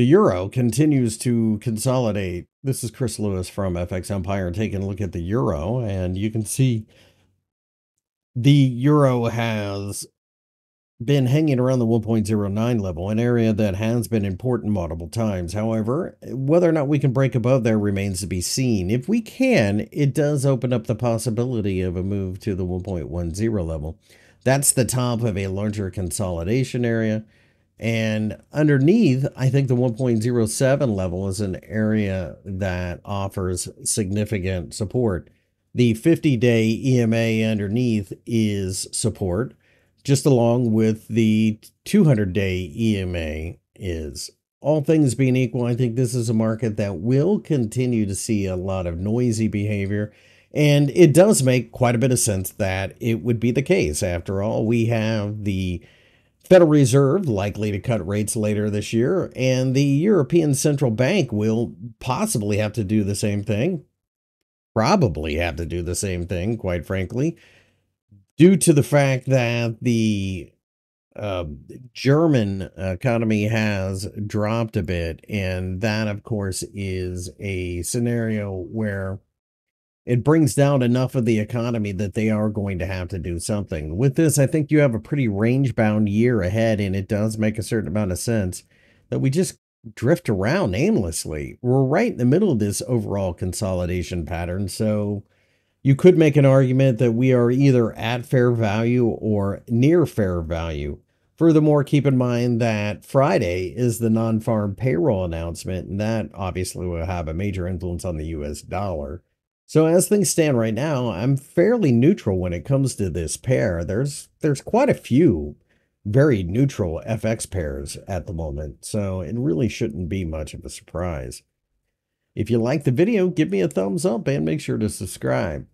The euro continues to consolidate. This is Chris Lewis from FX Empire taking a look at the euro, and you can see the euro has been hanging around the 1.09 level, an area that has been important multiple times. However, whether or not we can break above there remains to be seen. If we can, it does open up the possibility of a move to the 1.10 level. That's the top of a larger consolidation area. And underneath, I think the 1.07 level is an area that offers significant support. The 50 day EMA underneath is support just along with the 200 day EMA is. All things being equal, I think this is a market that will continue to see a lot of noisy behavior. And it does make quite a bit of sense that it would be the case. After all, we have the Federal Reserve likely to cut rates later this year, and the European Central Bank will possibly have to do the same thing. Probably have to do the same thing, quite frankly due to the fact that the uh, German economy has dropped a bit. And that, of course, is a scenario where it brings down enough of the economy that they are going to have to do something. With this, I think you have a pretty range bound year ahead, and it does make a certain amount of sense that we just drift around aimlessly. We're right in the middle of this overall consolidation pattern. So, you could make an argument that we are either at fair value or near fair value. Furthermore, keep in mind that Friday is the non farm payroll announcement, and that obviously will have a major influence on the US dollar. So as things stand right now, I'm fairly neutral when it comes to this pair. There's there's quite a few very neutral FX pairs at the moment, so it really shouldn't be much of a surprise. If you like the video, give me a thumbs up and make sure to subscribe.